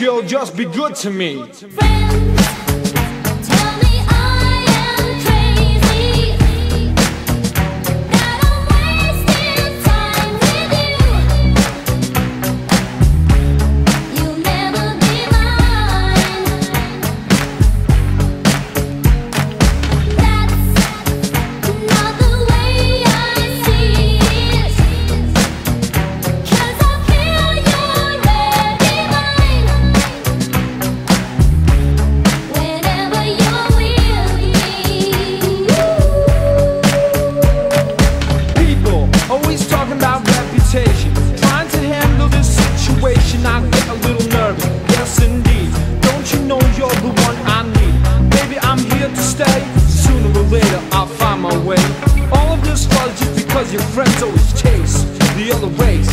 girl, just be good to me. Friends, find way. All of this was just because your friends always chase the other race.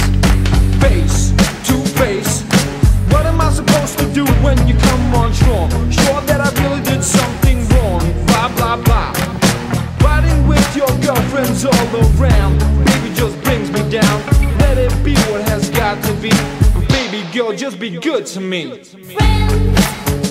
Face to face. What am I supposed to do when you come on strong? Sure that I really did something wrong. Blah, blah, blah. Riding with your girlfriends all around Baby just brings me down Let it be what has got to be Baby girl, just be good to me friends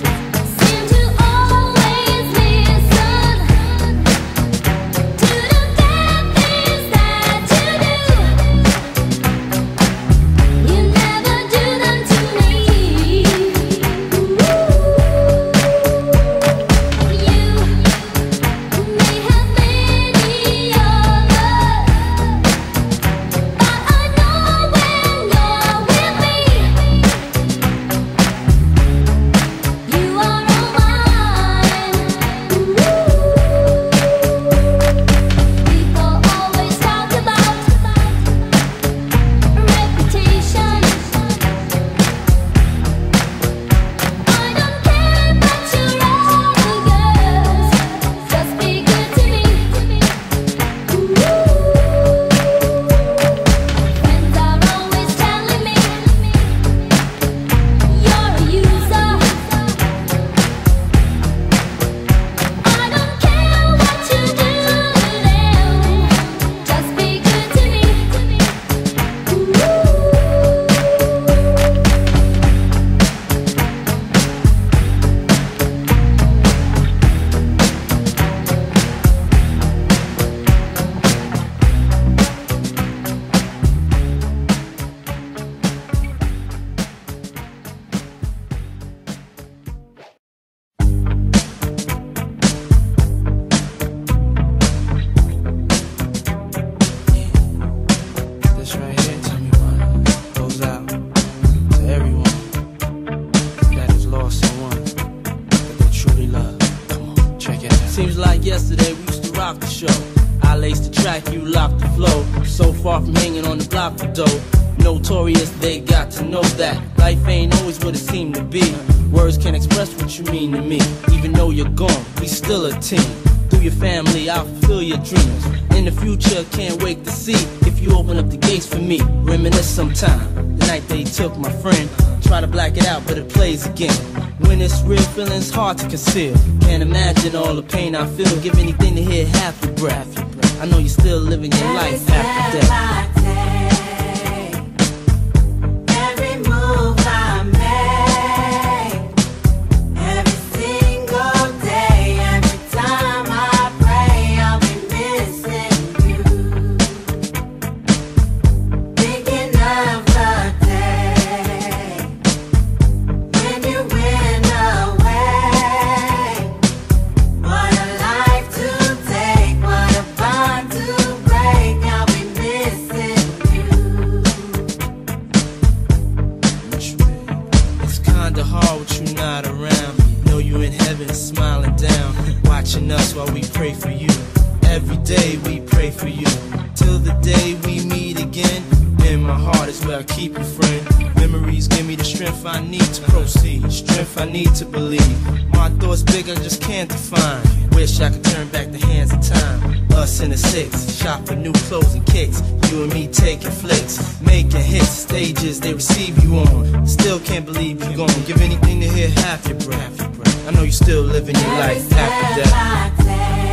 you locked the flow. So far from hanging on the block for dough. Notorious, they got to know that life ain't always what it seemed to be. Words can't express what you mean to me. Even though you're gone, we still a team. Through your family, I'll fulfill your dreams. In the future, can't wait to see if you open up the gates for me. Reminisce sometime. The night they took my friend. Try to black it out, but it plays again. When it's real, feeling's hard to conceal. Can't imagine all the pain I feel. Give anything to hear half your breath. I know you're still living your life after death. Every day we pray for you. Till the day we meet again. In my heart is where I keep you, friend. Memories give me the strength I need to proceed. Strength I need to believe. My thoughts big, I just can't define. Wish I could turn back the hands of time. Us in the six, shop for new clothes and kicks. You and me taking flicks, making hits, stages they receive you on. Still can't believe you gone. Give anything to hear half your breath. I know you're still living your life after death.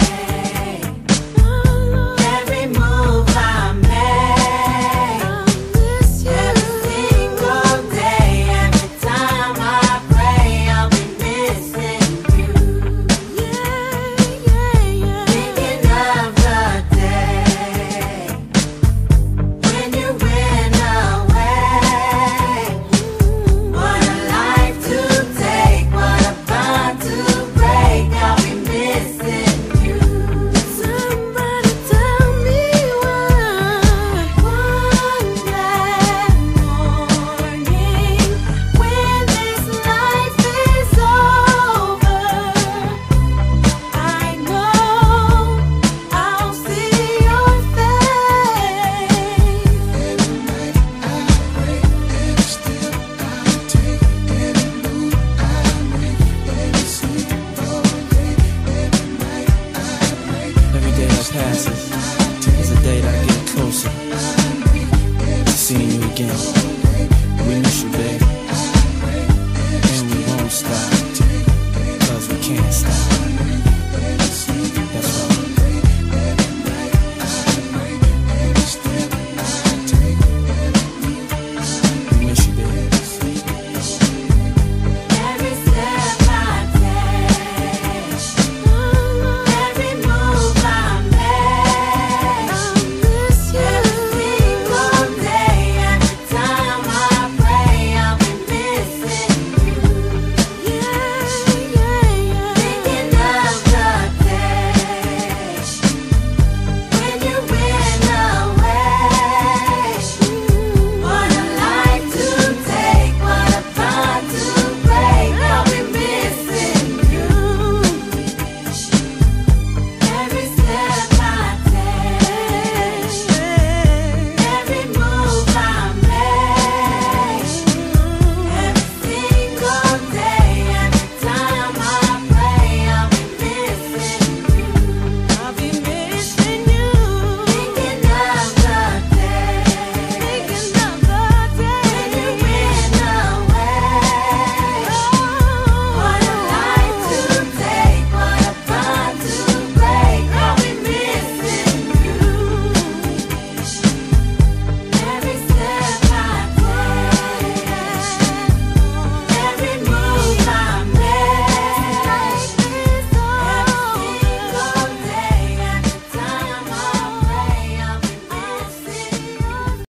Babe.